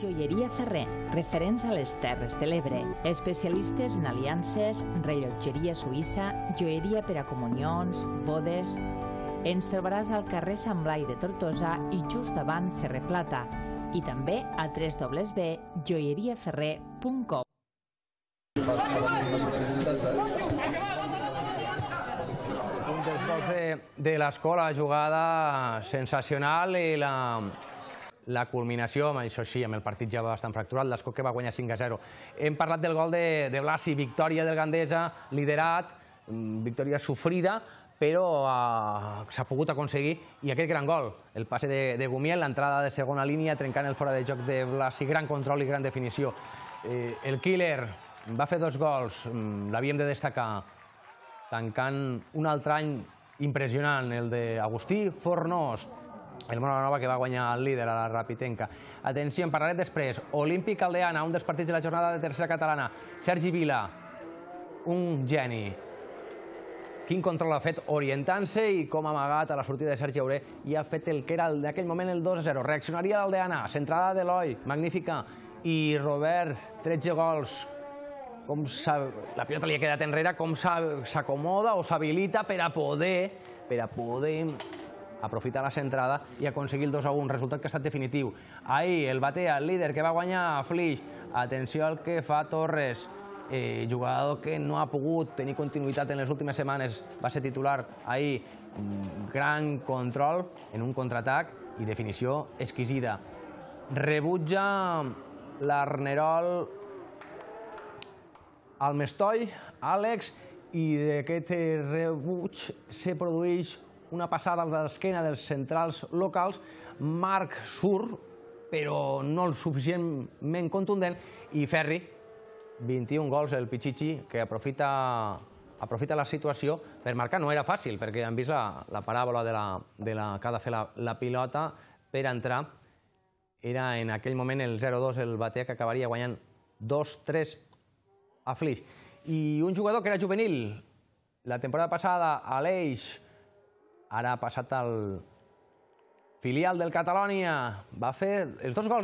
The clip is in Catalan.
Joieria Ferrer, referents a les Terres de l'Ebre, especialistes en aliances, rellotgeria suïssa, joieria per a comunions, bodes... Ens trobaràs al carrer Sant Blai de Tortosa i just davant Ferrer Plata i també a www.joieriaferrer.com. Un dels gols de, de l'escola, jugada sensacional i la, la culminació, amb això sí, amb el partit ja bastant fracturat, l'Escó que va guanyar 5 a 0. Hem parlat del gol de, de Blasi, victòria del Gandesa, liderat, mm, victòria sofrida, però uh, s'ha pogut aconseguir i aquest gran gol, el passe de, de Gumiel, l'entrada de segona línia, trencant el fora de joc de Blasi, gran control i gran definició. Eh, el Killer va fer dos gols, mm, l'havíem de destacar, tancant un altre any impressionant, el d'Agustí Fornós, el Nova que va guanyar el líder a la Rapitenca. Atenció, en parlarem després. Olímpic Aldeana, un dels partits de la jornada de tercera catalana. Sergi Vila, un geni. Quin control ha fet orientant-se i com ha amagat a la sortida de Sergi Auré i ha fet el que era en aquell moment el 2 a 0. Reaccionaria l'Aldeana, centrada d'Eloi, magnífica. I Robert, 13 gols, com la pilota li ha quedat enrere, com s'acomoda o s'habilita per a poder, per a poder aprofitar la centrada i aconseguir el 2 a 1, resultat que ha estat definitiu. Ahir el batea, el líder que va guanyar Flix, atenció al que fa Torres, eh, jugador que no ha pogut tenir continuïtat en les últimes setmanes, va ser titular ahir, gran control en un contraatac i definició exquisida. Rebutja l'Arnerol al Mestoi, Àlex, i d'aquest rebuig se produeix una passada a l'esquena dels centrals locals, Marc surt, però no el suficientment contundent, i Ferri, 21 gols, el Pichichi, que aprofita, aprofita la situació per marcar. No era fàcil, perquè han vist la, la paràbola de la, de la que ha de fer la, la pilota per entrar. Era en aquell moment el 0-2 el batea que acabaria guanyant 2-3 a Flix. I un jugador que era juvenil, la temporada passada a l'Eix, ara ha passat al filial del Catalònia, va fer els dos gols